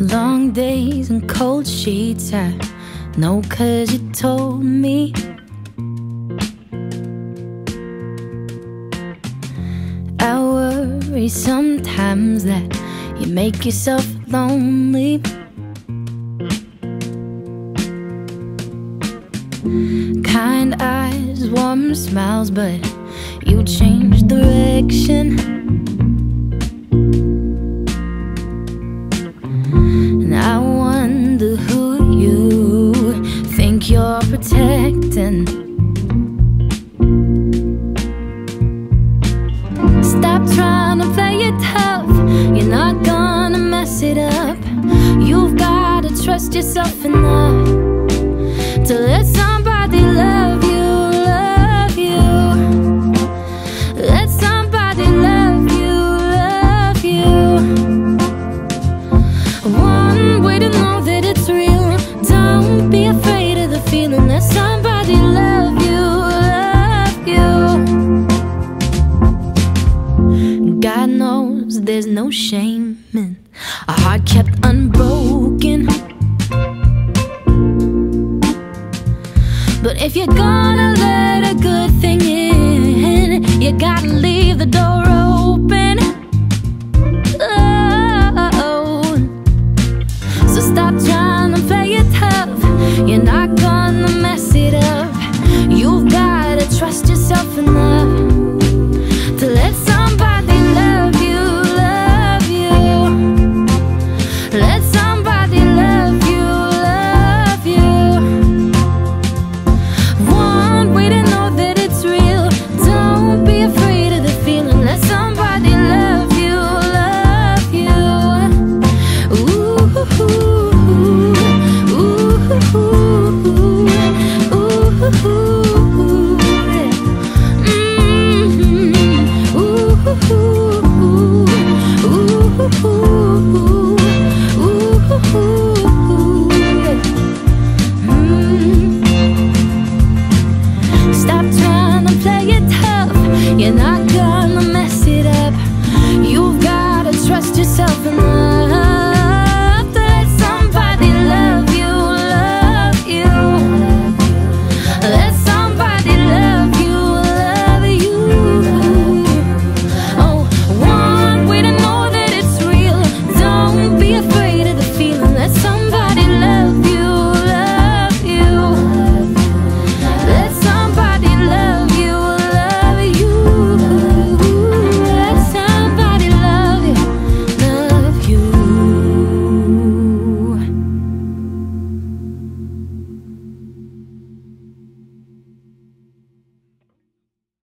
Long days and cold sheets, I know cause you told me. I worry sometimes that you make yourself lonely. Kind eyes, warm smiles, but you change direction. To play it tough. You're not gonna mess it up. You've gotta trust yourself enough to let somebody there's no shame in a heart kept unbroken. But if you're gonna let a good thing in, you gotta leave gonna mess it up. You've got